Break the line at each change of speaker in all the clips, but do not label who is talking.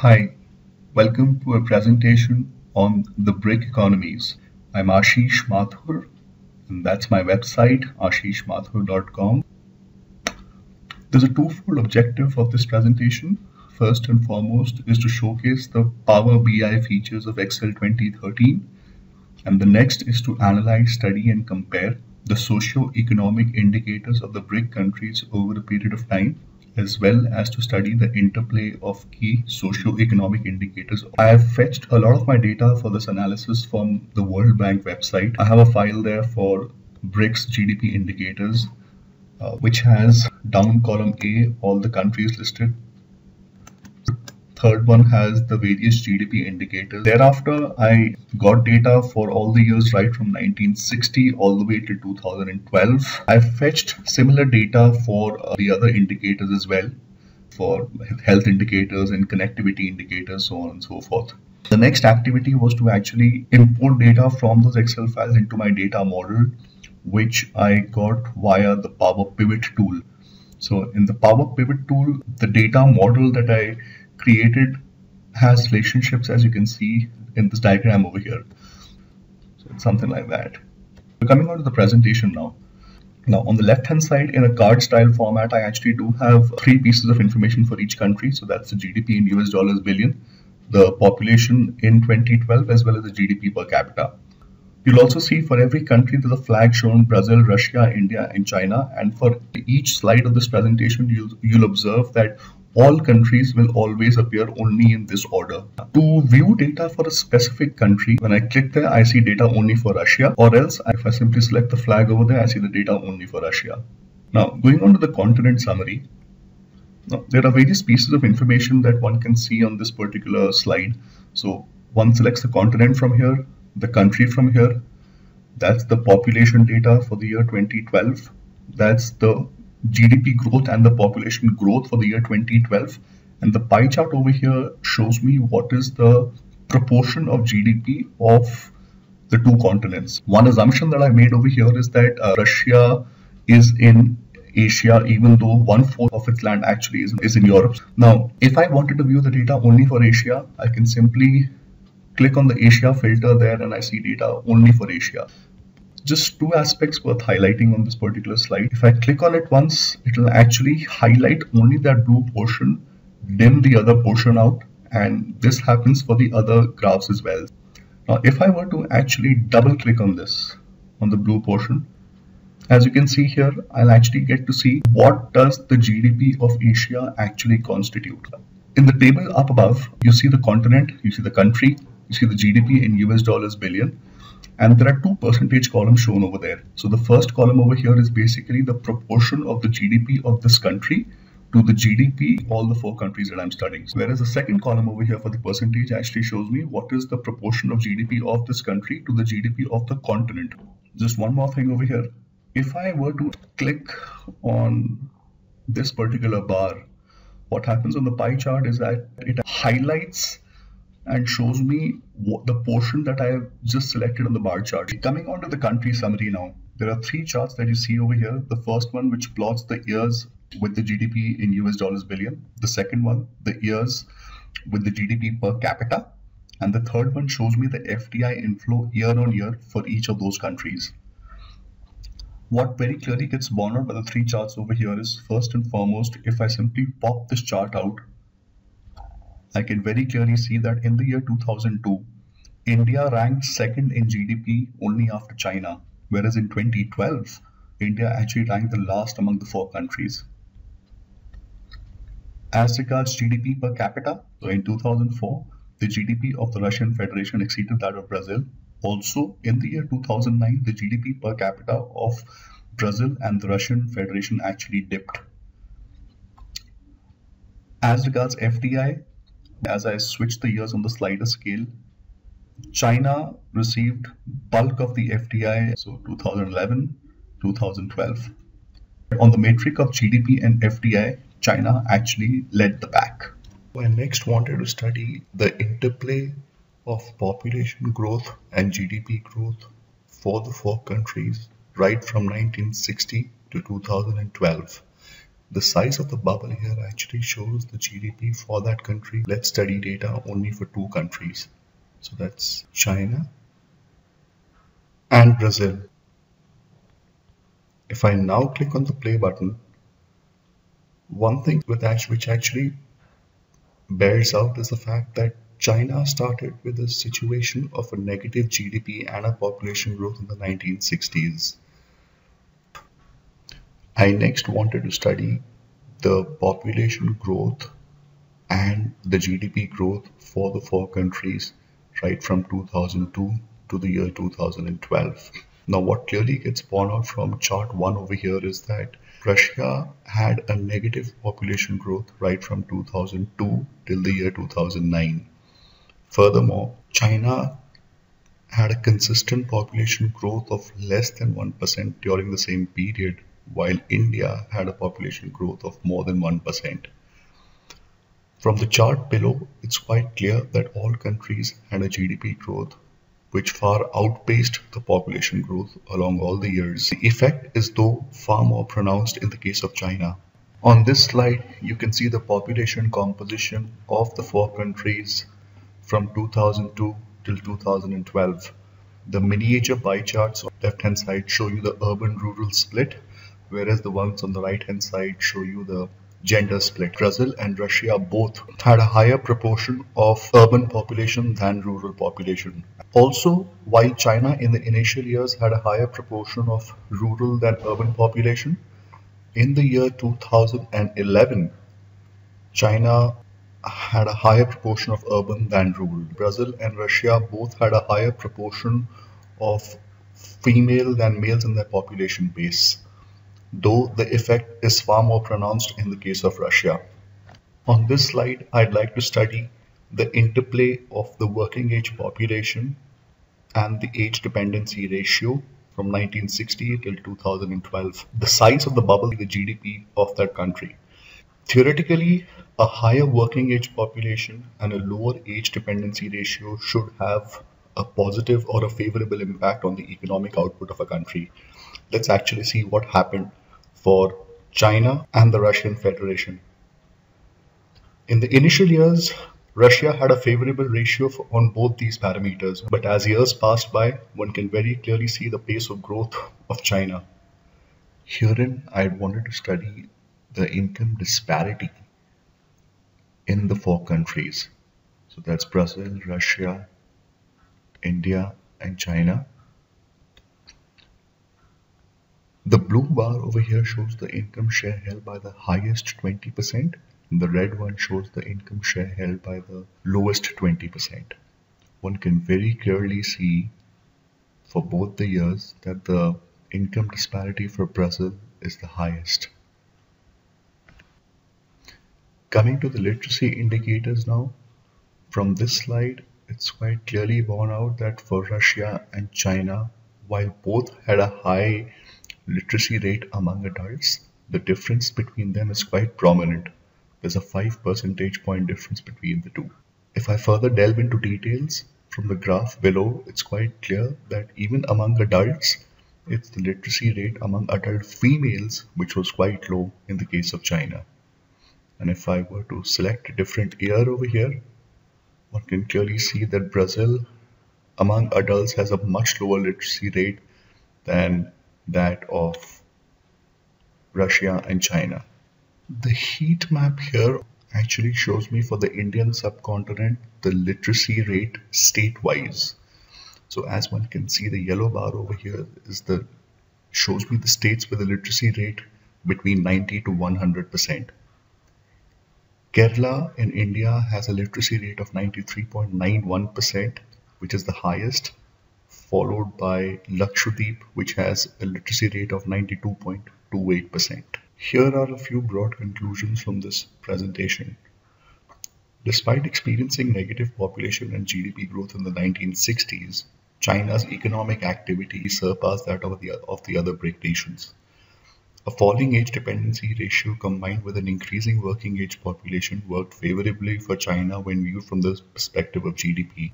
Hi, welcome to a presentation on the BRIC economies. I'm Ashish Mathur, and that's my website, ashishmathur.com. There's a twofold objective of this presentation. First and foremost is to showcase the Power BI features of Excel 2013, and the next is to analyze, study, and compare the socio-economic indicators of the BRIC countries over a period of time as well as to study the interplay of key socio-economic indicators. I have fetched a lot of my data for this analysis from the World Bank website. I have a file there for BRICS GDP indicators, uh, which has down column A all the countries listed third one has the various GDP indicators. Thereafter, I got data for all the years right from 1960 all the way to 2012. I fetched similar data for uh, the other indicators as well, for health indicators and connectivity indicators, so on and so forth. The next activity was to actually import data from those Excel files into my data model, which I got via the Power Pivot tool. So in the Power Pivot tool, the data model that I created has relationships as you can see in this diagram over here. So it's something like that. We're coming on to the presentation now. Now on the left hand side in a card style format, I actually do have three pieces of information for each country. So that's the GDP in US dollars billion, the population in 2012 as well as the GDP per capita. You'll also see for every country there's a flag shown Brazil, Russia, India and China and for each slide of this presentation you'll, you'll observe that all countries will always appear only in this order. To view data for a specific country, when I click there, I see data only for Russia, or else if I simply select the flag over there, I see the data only for Russia. Now, going on to the continent summary, now, there are various pieces of information that one can see on this particular slide. So one selects the continent from here, the country from here, that's the population data for the year 2012, that's the GDP growth and the population growth for the year 2012. And the pie chart over here shows me what is the proportion of GDP of the two continents. One assumption that I made over here is that uh, Russia is in Asia, even though one fourth of its land actually is, is in Europe. Now, if I wanted to view the data only for Asia, I can simply click on the Asia filter there and I see data only for Asia just two aspects worth highlighting on this particular slide. If I click on it once, it will actually highlight only that blue portion, dim the other portion out, and this happens for the other graphs as well. Now, if I were to actually double click on this, on the blue portion, as you can see here, I'll actually get to see what does the GDP of Asia actually constitute. In the table up above, you see the continent, you see the country, you see the GDP in US dollars billion, and there are two percentage columns shown over there. So the first column over here is basically the proportion of the GDP of this country to the GDP all the four countries that I'm studying. Whereas the second column over here for the percentage actually shows me what is the proportion of GDP of this country to the GDP of the continent. Just one more thing over here. If I were to click on this particular bar, what happens on the pie chart is that it highlights and shows me what the portion that I have just selected on the bar chart. Coming on to the country summary now, there are three charts that you see over here. The first one which plots the years with the GDP in US dollars billion. The second one, the years with the GDP per capita. And the third one shows me the FDI inflow year on year for each of those countries. What very clearly gets borne out by the three charts over here is first and foremost, if I simply pop this chart out I can very clearly see that in the year 2002, India ranked second in GDP only after China, whereas in 2012, India actually ranked the last among the four countries. As regards GDP per capita, so in 2004, the GDP of the Russian Federation exceeded that of Brazil. Also, in the year 2009, the GDP per capita of Brazil and the Russian Federation actually dipped. As regards FDI, as I switch the years on the slider scale, China received bulk of the FDI, so 2011, 2012. On the metric of GDP and FDI, China actually led the pack.
I next wanted to study the interplay of population growth and GDP growth for the four countries right from 1960 to 2012. The size of the bubble here actually shows the GDP for that country. Let's study data only for two countries. So that's China and Brazil. If I now click on the play button, one thing which actually bears out is the fact that China started with a situation of a negative GDP and a population growth in the 1960s. I next wanted to study the population growth and the GDP growth for the four countries right from 2002 to the year 2012. Now what clearly gets borne out from chart 1 over here is that Russia had a negative population growth right from 2002 till the year 2009. Furthermore, China had a consistent population growth of less than 1% during the same period, while India had a population growth of more than 1%. From the chart below, it's quite clear that all countries had a GDP growth which far outpaced the population growth along all the years. The effect is though far more pronounced in the case of China. On this slide, you can see the population composition of the four countries from 2002 till 2012. The miniature pie charts on the left hand side show you the urban-rural split, whereas the ones on the right hand side show you the gender split. Brazil and Russia both had a higher proportion of urban population than rural population. Also, while China in the initial years had a higher proportion of rural than urban population, in the year 2011, China had a higher proportion of urban than rural. Brazil and Russia both had a higher proportion of female than males in their population base though the effect is far more pronounced in the case of Russia. On this slide, I'd like to study the interplay of the working age population and the age dependency ratio from 1960 till 2012. The size of the bubble, the GDP of that country. Theoretically, a higher working age population and a lower age dependency ratio should have a positive or a favorable impact on the economic output of a country. Let's actually see what happened for China and the Russian Federation. In the initial years, Russia had a favorable ratio on both these parameters, but as years passed by, one can very clearly see the pace of growth of China. Herein, I wanted to study the income disparity in the four countries. So that's Brazil, Russia, India, and China. The blue bar over here shows the income share held by the highest 20%. And the red one shows the income share held by the lowest 20%. One can very clearly see for both the years that the income disparity for Brazil is the highest. Coming to the literacy indicators now, from this slide, it's quite clearly borne out that for Russia and China, while both had a high literacy rate among adults, the difference between them is quite prominent. There's a 5 percentage point difference between the two. If I further delve into details from the graph below, it's quite clear that even among adults, it's the literacy rate among adult females which was quite low in the case of China. And if I were to select a different year over here, one can clearly see that Brazil among adults has a much lower literacy rate than that of Russia and China. The heat map here actually shows me for the Indian subcontinent the literacy rate state-wise. So as one can see the yellow bar over here is the shows me the states with a literacy rate between 90 to 100%. Kerala in India has a literacy rate of 93.91% which is the highest followed by Lakshadweep, which has a literacy rate of 92.28%. Here are a few broad conclusions from this presentation. Despite experiencing negative population and GDP growth in the 1960s, China's economic activity surpassed that of the, of the other BRIC nations. A falling age dependency ratio combined with an increasing working age population worked favorably for China when viewed from the perspective of GDP.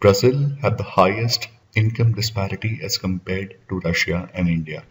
Brazil had the highest income disparity as compared to Russia and India.